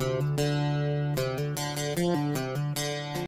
Música